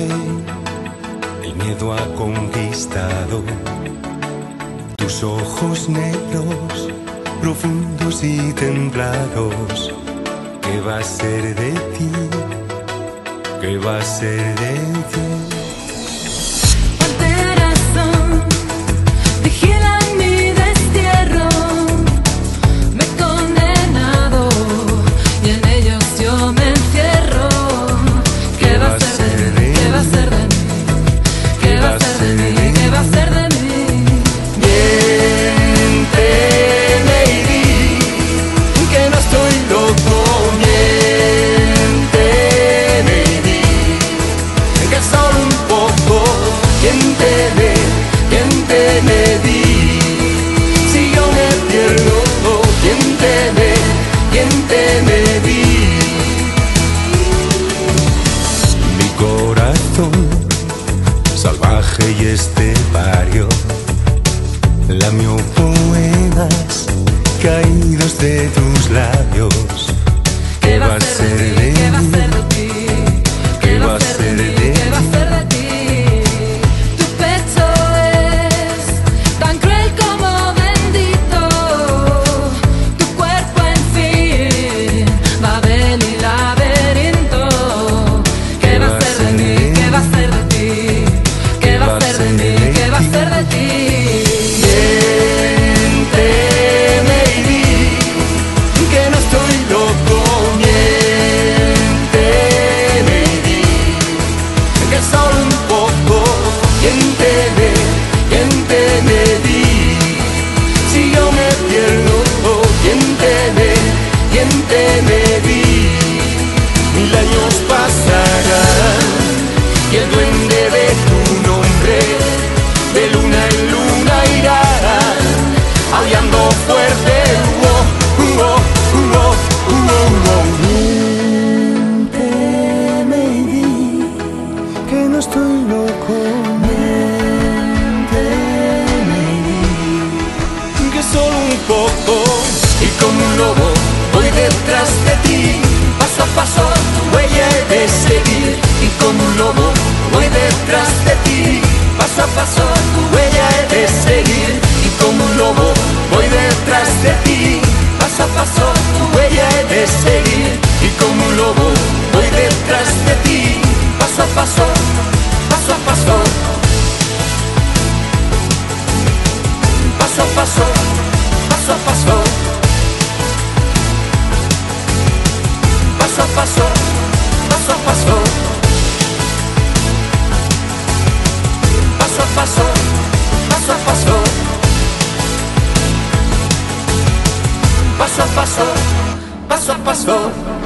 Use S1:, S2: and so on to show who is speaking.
S1: el miedo ha conquistado tus ojos negros, profundos y templados. ¿Qué va a ser de ti? ¿Qué va a ser de ti? este barrio. Lamio poemas caídos de tus labios. ¿Qué va a ser de mí?
S2: hacer de ti. y
S1: como un lobo voy detrás de ti. Paso a paso tu huella he de este seguir y como un lobo voy detrás de ti. paso, paso a paso. Paso a paso, paso a paso. Paso a paso, paso a paso.